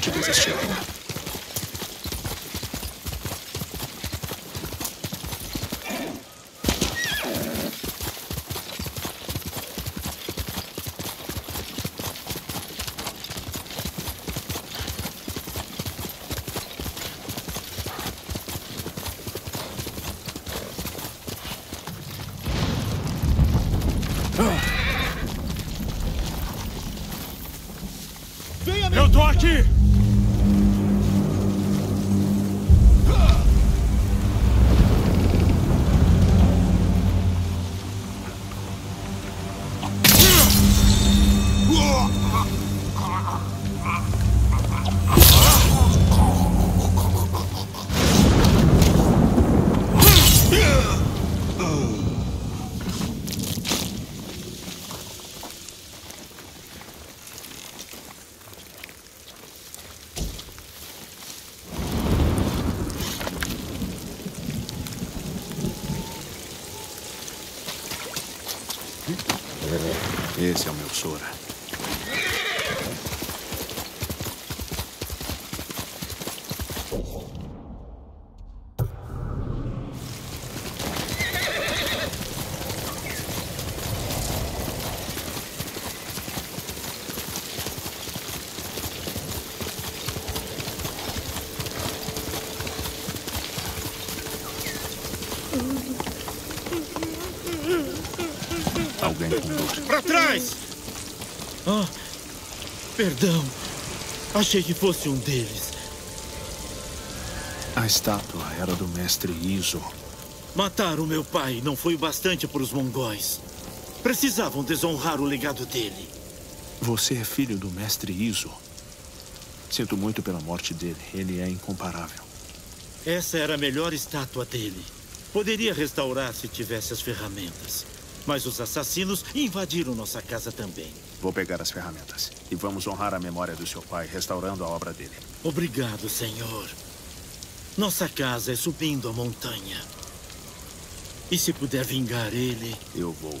pode desistir ainda. Pra trás! Ah, perdão. Achei que fosse um deles. A estátua era do mestre Iso. Matar o meu pai não foi o bastante para os mongóis. Precisavam desonrar o legado dele. Você é filho do mestre Iso. Sinto muito pela morte dele. Ele é incomparável. Essa era a melhor estátua dele. Poderia restaurar se tivesse as ferramentas. Mas os assassinos invadiram nossa casa também. Vou pegar as ferramentas e vamos honrar a memória do seu pai, restaurando a obra dele. Obrigado, senhor. Nossa casa é subindo a montanha. E se puder vingar ele. Eu vou.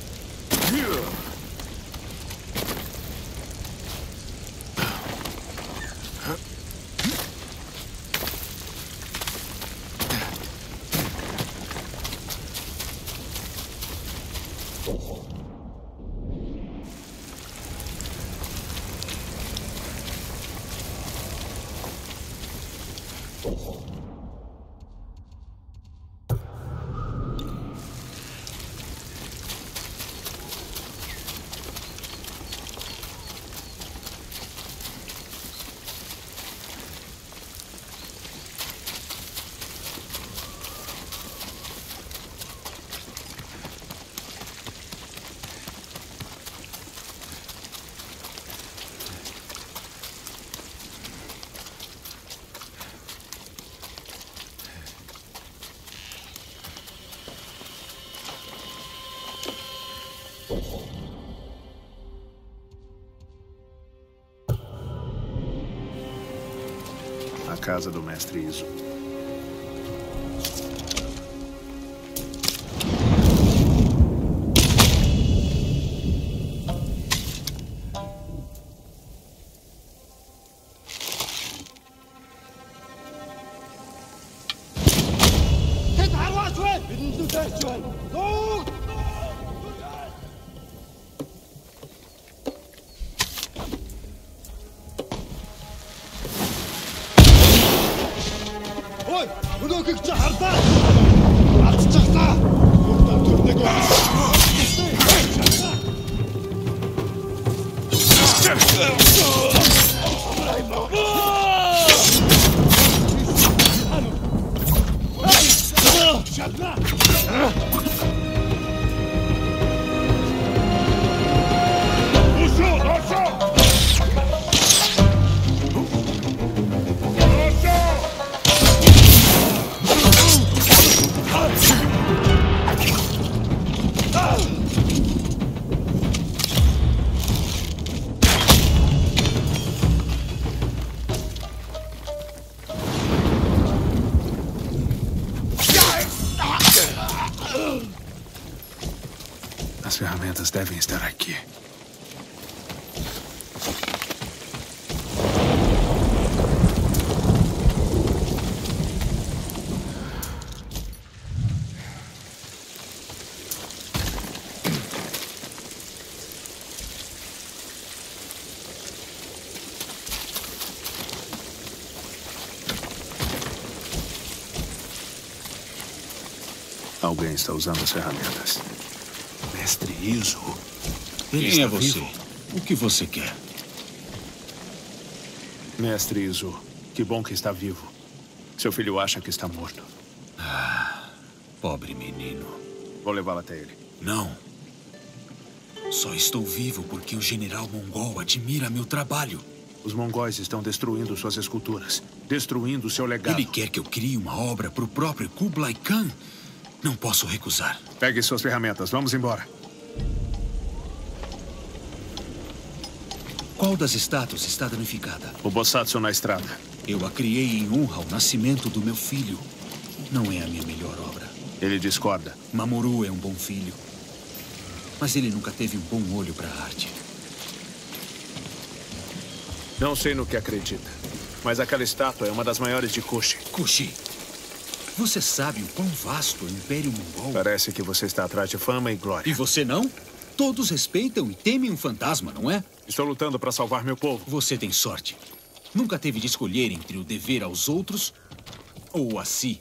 casa do mestre Iso. Ой, өнөөхийг чи хардаа. Алдчихлаа. Бүгд төрнэг As Alguém está usando as ferramentas. Mestre Iso. Ele Quem está é você? vivo. O que você quer? Mestre Iso, que bom que está vivo. Seu filho acha que está morto. Pobre menino. Vou levá-lo até ele. Não. Só estou vivo porque o general mongol admira meu trabalho. Os mongóis estão destruindo suas esculturas, destruindo seu legado. Ele quer que eu crie uma obra para o próprio Kublai Khan. Não posso recusar. Pegue suas ferramentas, vamos embora. Qual das estátuas está danificada? O Bossatsu na estrada. Eu a criei em honra ao nascimento do meu filho. Não é a minha melhor obra. Ele discorda. Mamoru é um bom filho. Mas ele nunca teve um bom olho para a arte. Não sei no que acredita, mas aquela estátua é uma das maiores de Kushi. Kushi, você sabe o quão vasto é o Império Mongol? Parece que você está atrás de fama e E glória. você não? Todos respeitam e temem um fantasma, não é? Estou lutando para salvar meu povo. Você tem sorte. Nunca teve de escolher entre o dever aos outros ou a si.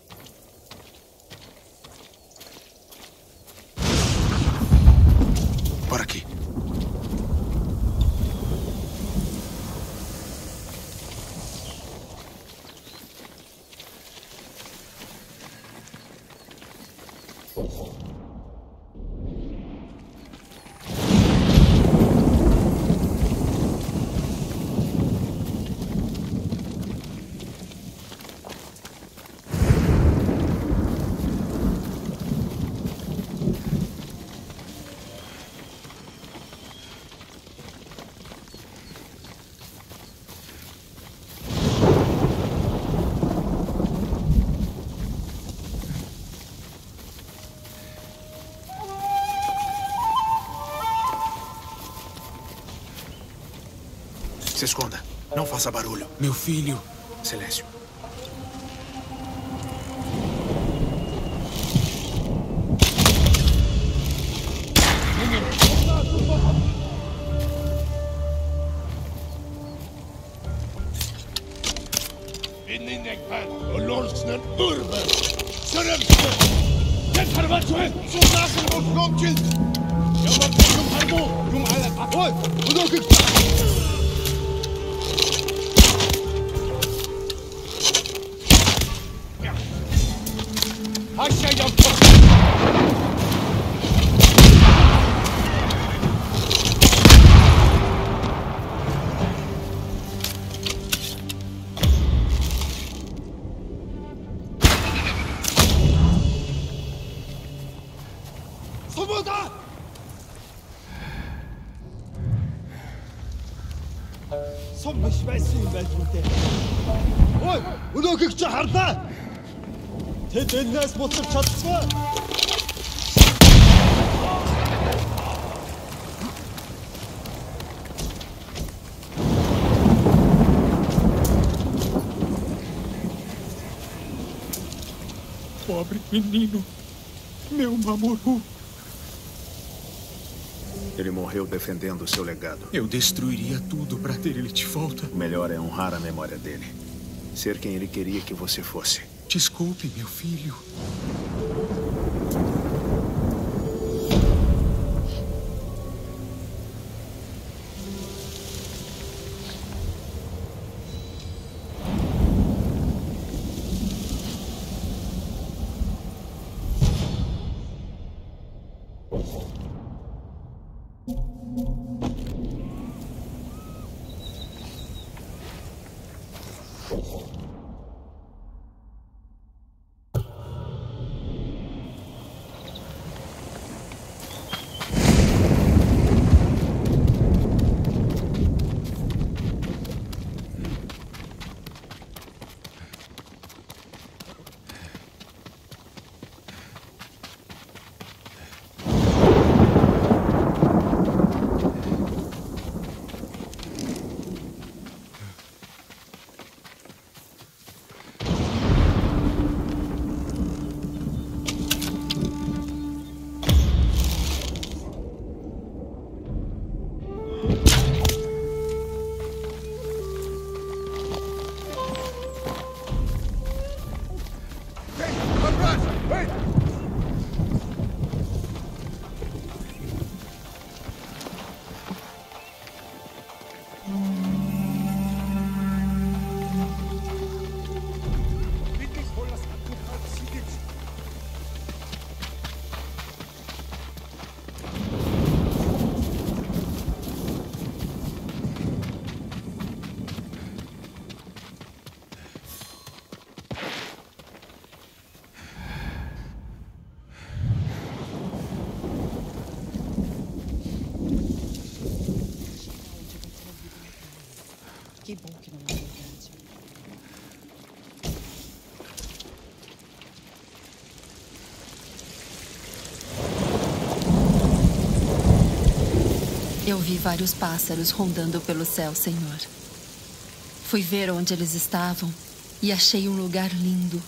Se esconda. Não faça barulho. Meu filho, Silêncio. Pobre menino. Meu Mamoru. Ele morreu defendendo o seu legado. Eu destruiria tudo para ter ele de volta. O melhor é honrar a memória dele. Ser quem ele queria que você fosse. Desculpe, meu filho. Vi vários pássaros rondando pelo céu, Senhor. Fui ver onde eles estavam e achei um lugar lindo.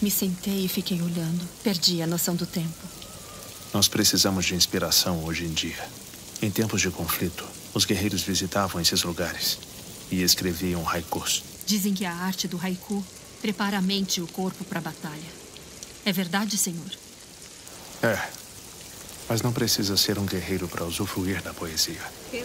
Me sentei e fiquei olhando. Perdi a noção do tempo. Nós precisamos de inspiração hoje em dia. Em tempos de conflito, os guerreiros visitavam esses lugares e escreviam haikus. Dizem que a arte do haiku prepara a mente e o corpo para a batalha. É verdade, Senhor? É. Mas não precisa ser um guerreiro para usufruir da poesia. É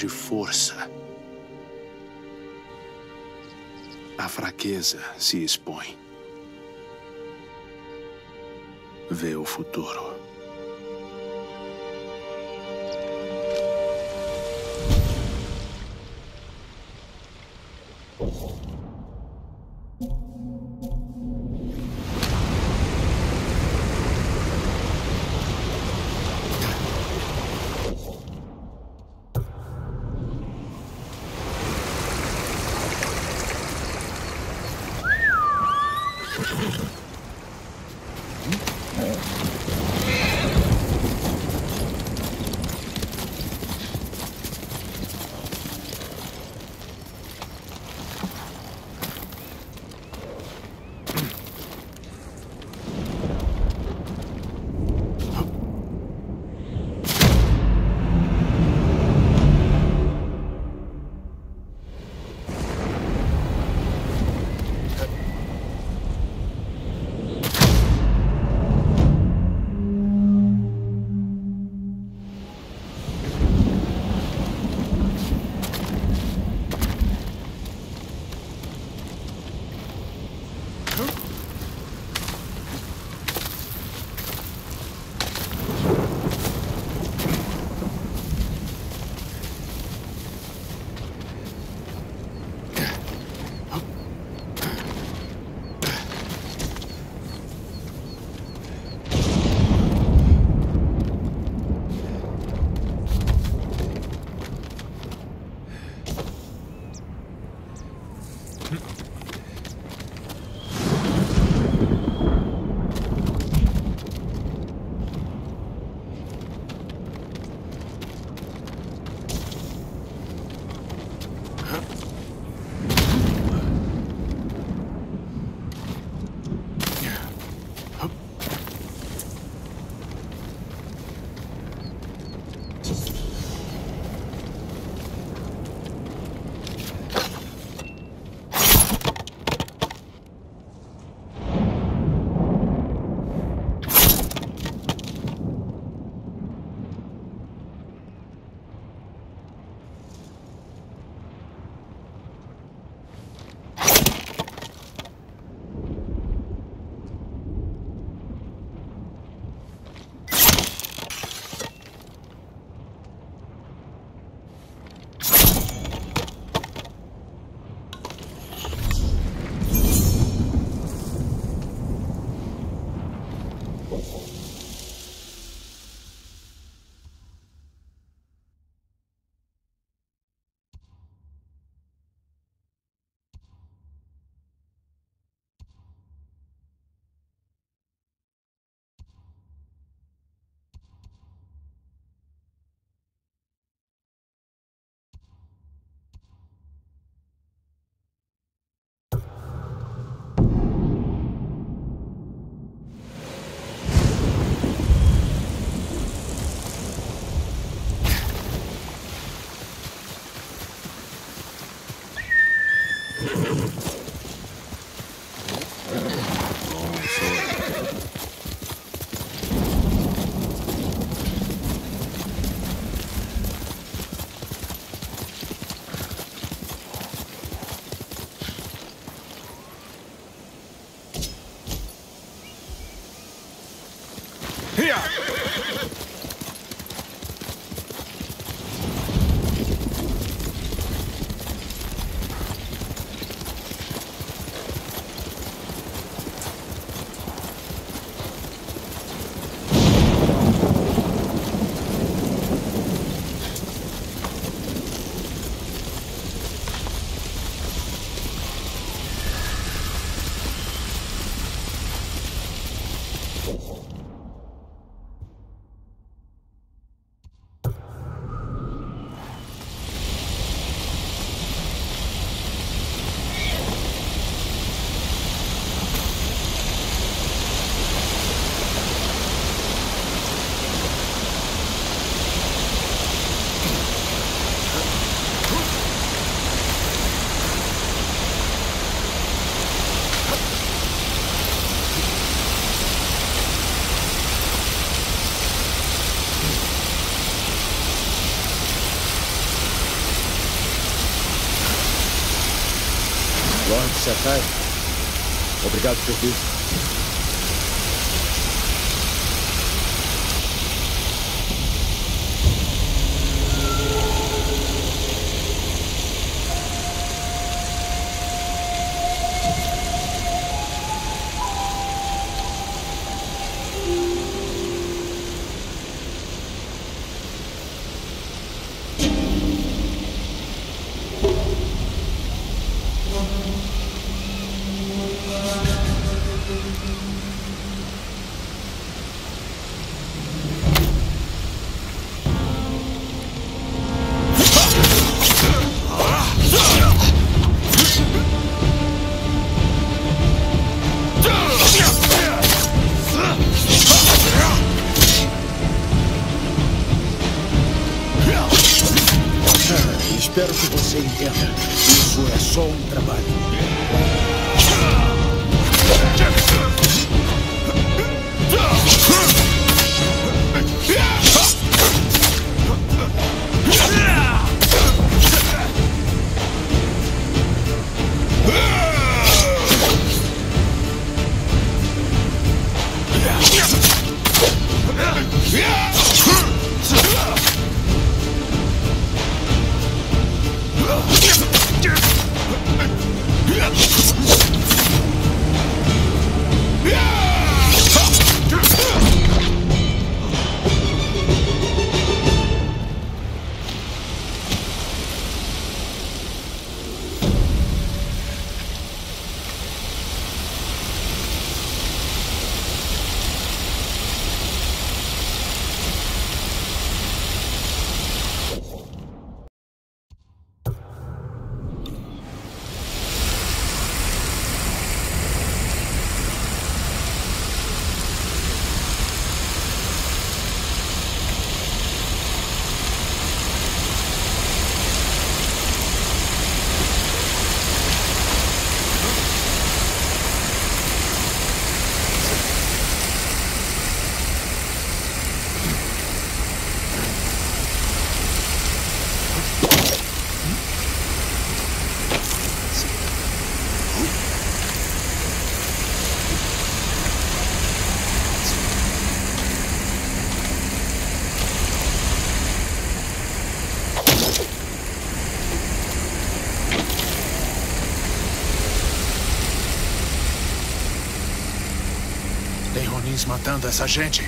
grande força. A fraqueza se expõe. Vê o futuro. Mm-hmm. Sakai. Obrigado por vir. Ronins matando essa gente.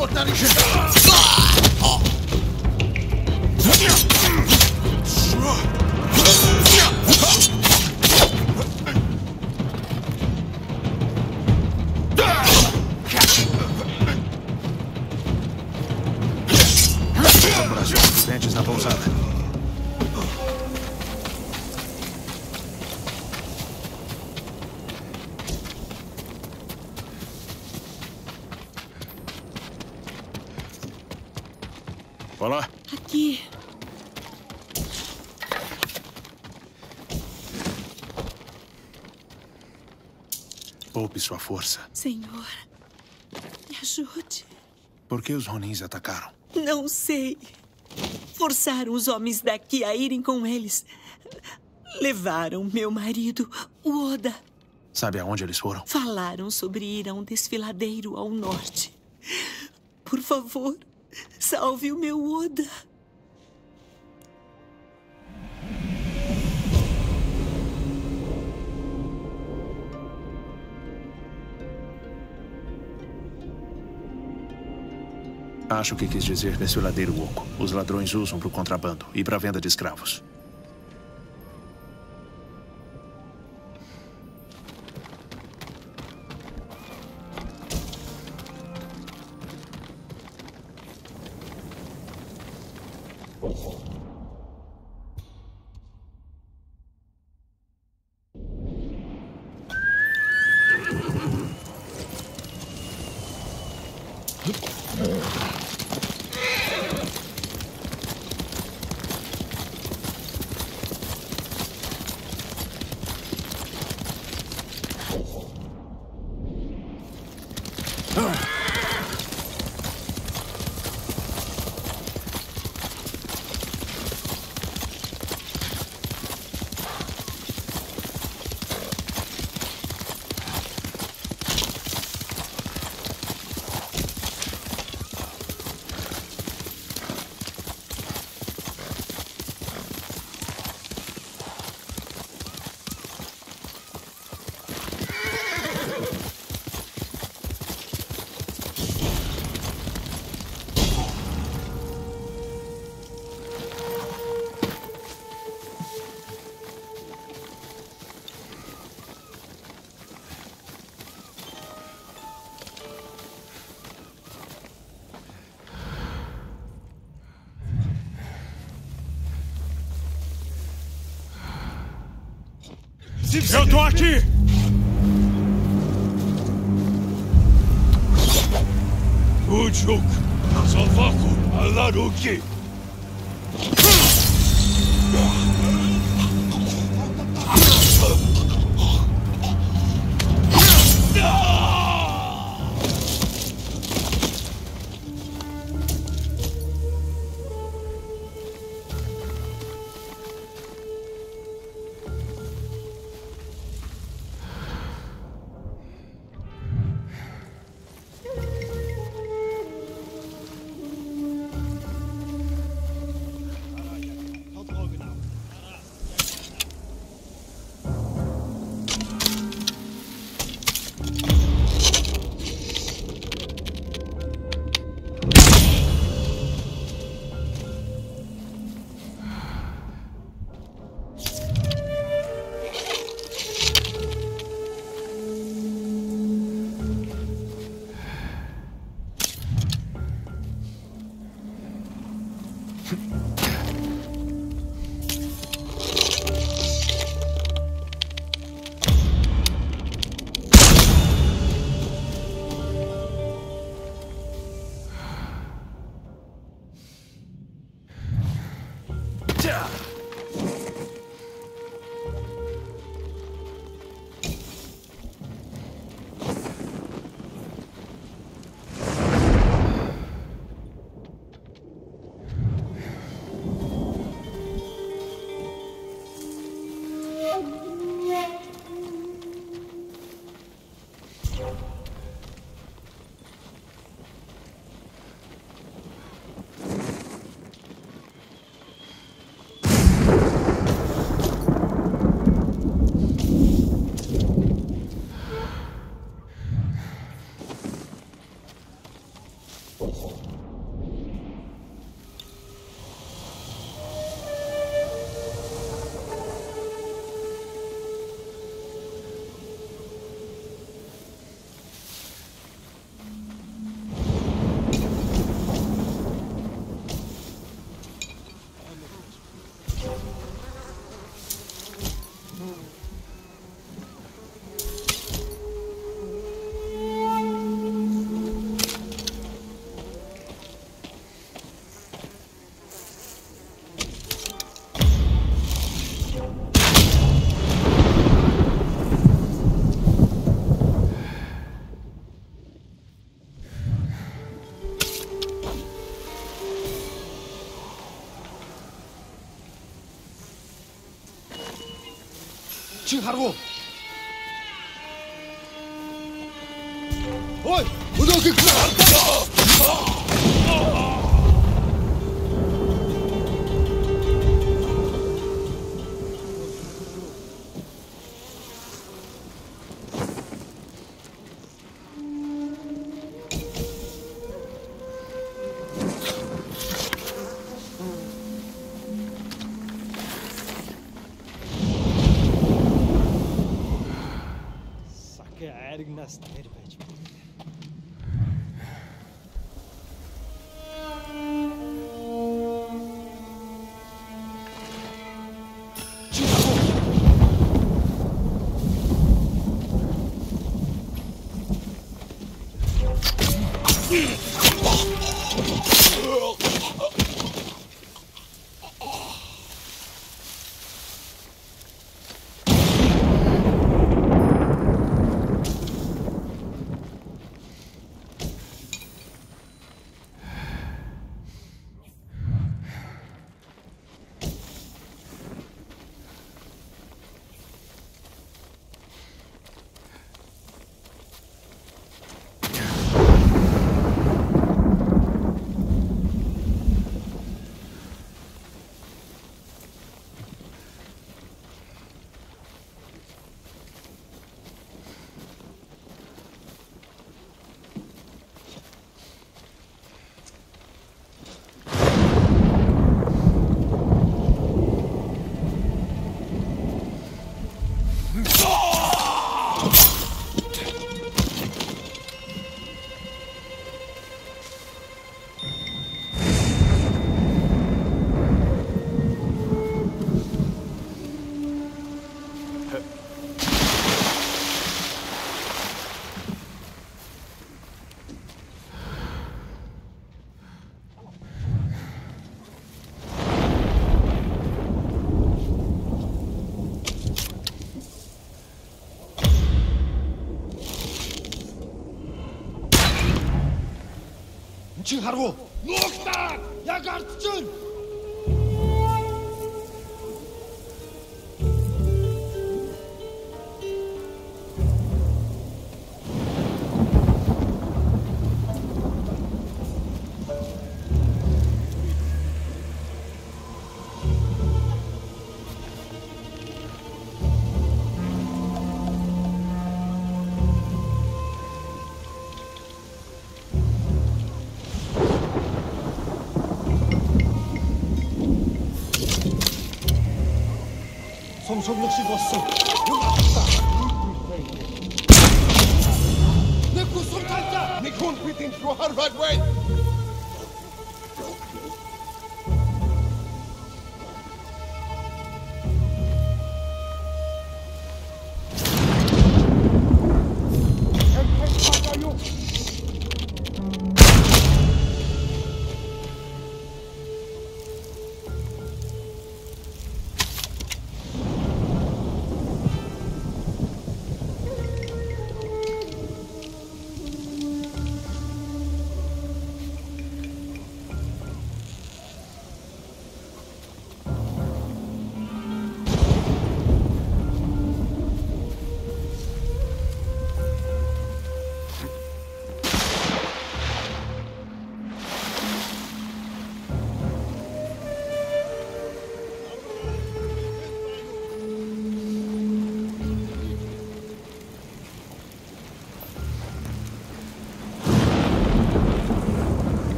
Vou te cortar em calçada. Sua força. Senhor, me ajude. Por que os Ronins atacaram? Não sei. Forçaram os homens daqui a irem com eles. Levaram meu marido, o Oda. Sabe aonde eles foram? Falaram sobre ir a um desfiladeiro ao norte. Por favor, salve o meu Oda. Acho que quis dizer desfiladeiro oco. Os ladrões usam para o contrabando e para venda de escravos. Eu tô aqui! Ujuk, Salvaku, Alaruki. ¡Encargó! Gymnastik. Чин харгу. Нуугтаа. Яг ардчихна. usomluksi kossa. Jumalatta! Ne kun sun tältä! Ne kun pitin sua harvain vain!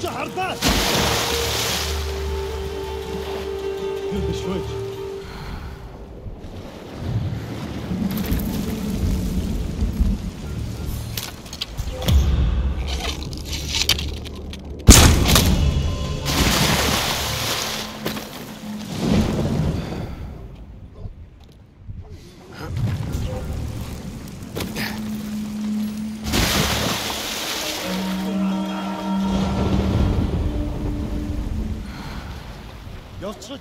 to her back! болцож.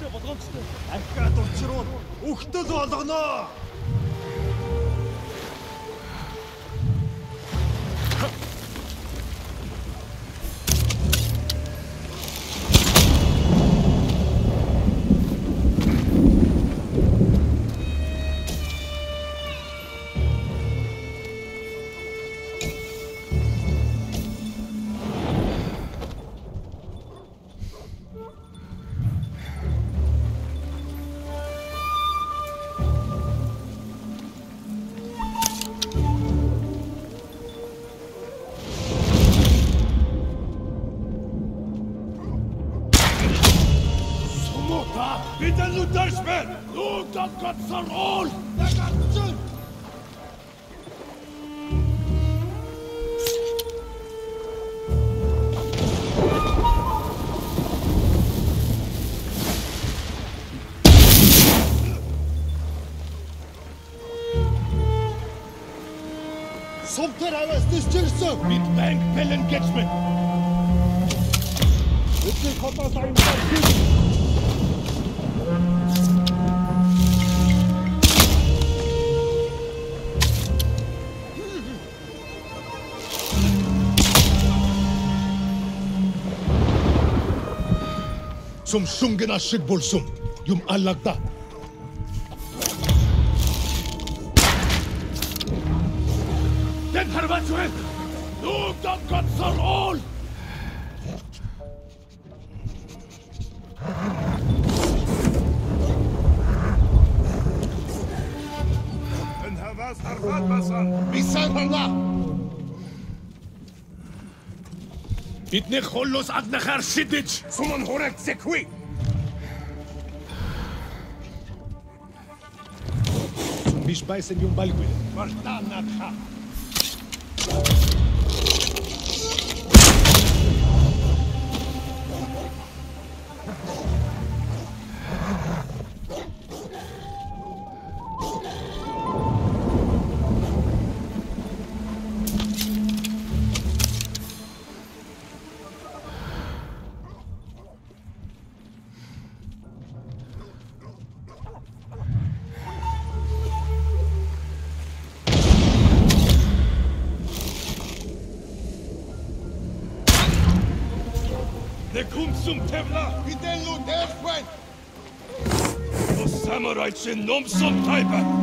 Тэ болгоомжтой. Ахиад урчруул. Өгтөл болгоноо. for all! Subterraneous Distilse! Mit Bank Pell Engagement! Bitte kommt aus einem Verfügung! sumsungina sig bolsum, yum allagda Бидний холлоос агнахаар шидэж We then lose their! The samurai's in numb type.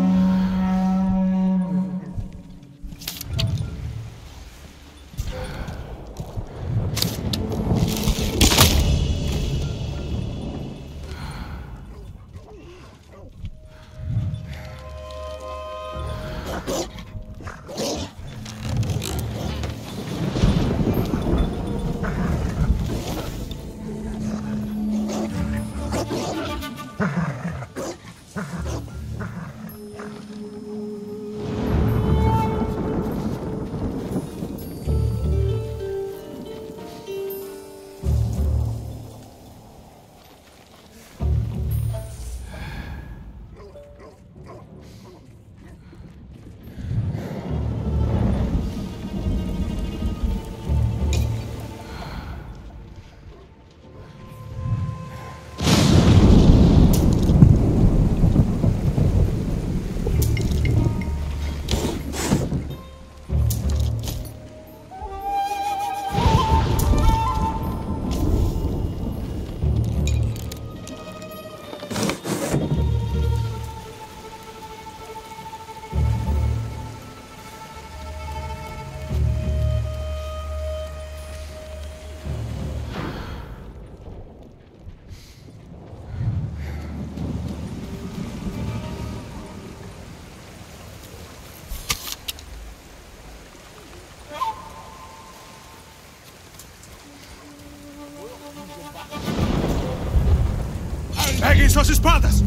Suas espadas!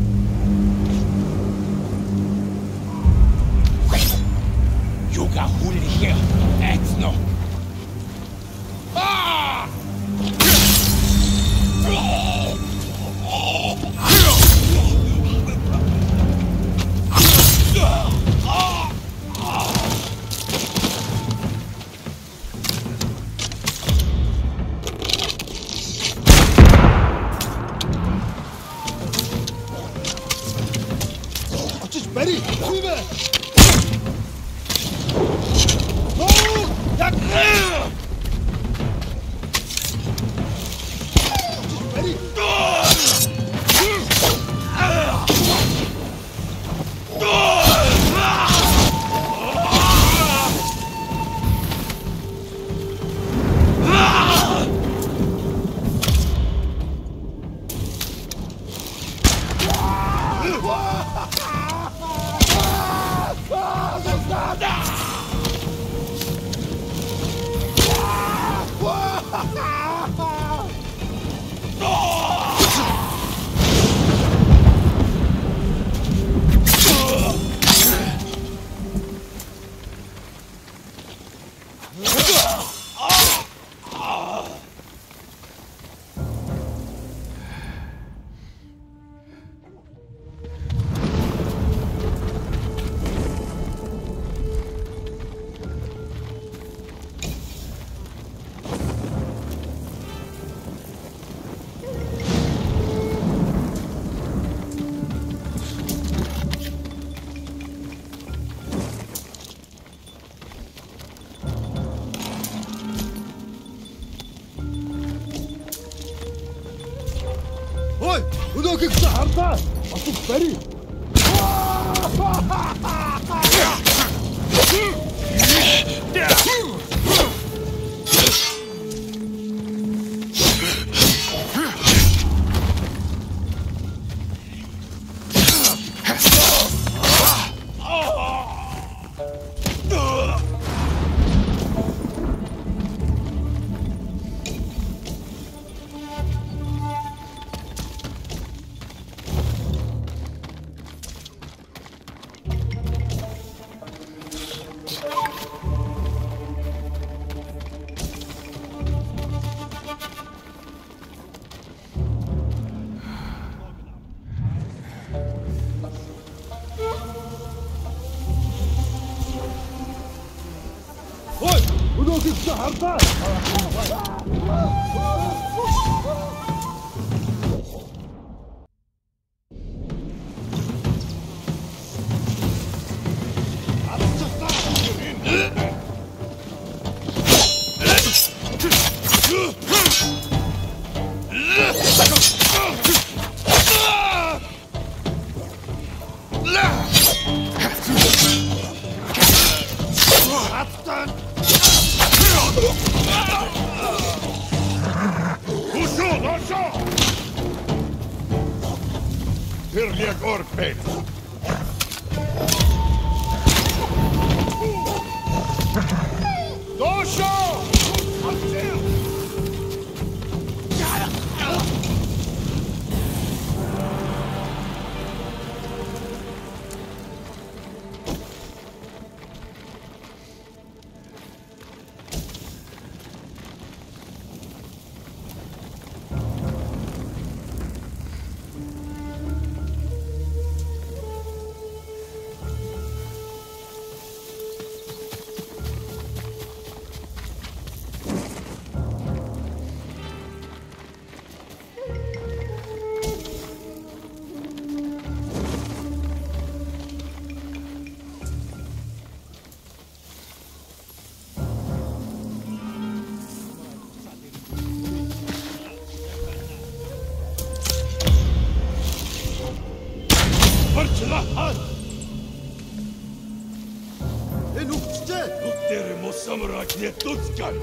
Дуцгай.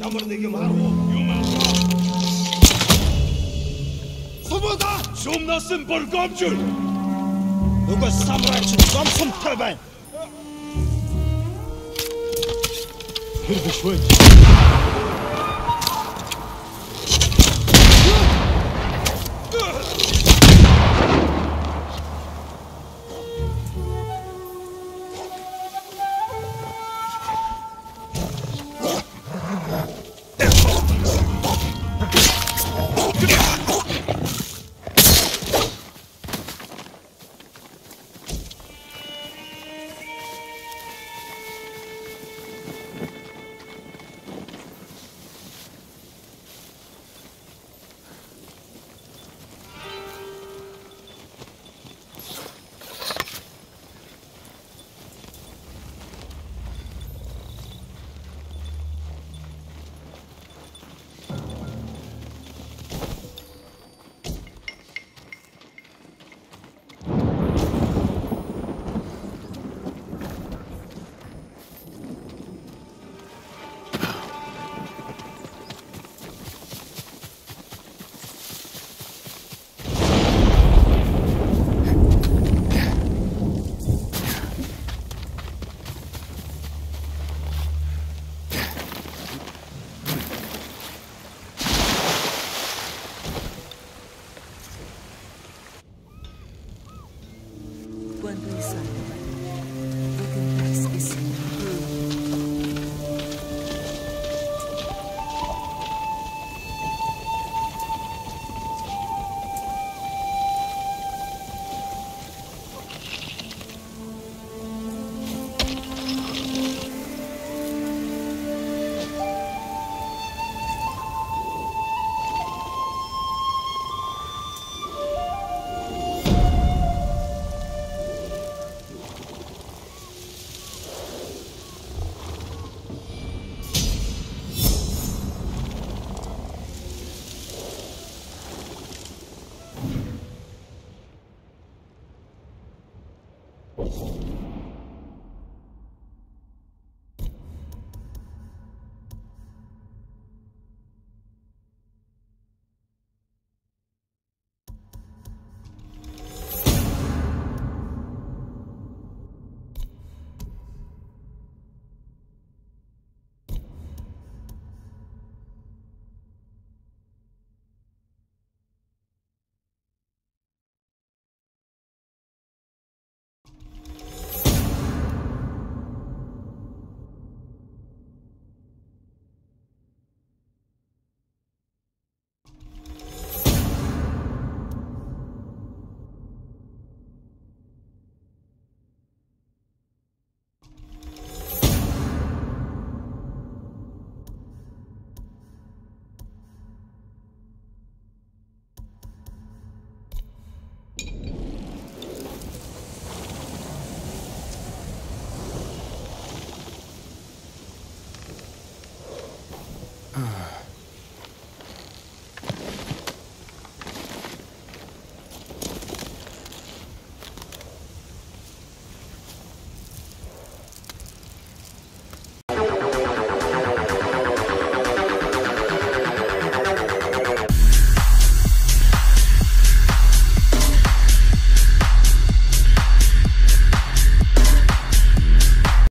Ямар нэг юм харуу юм аа. Субода шумнасын бургомжур. Уга самраач зомсомтой байна. Тэр биш үү?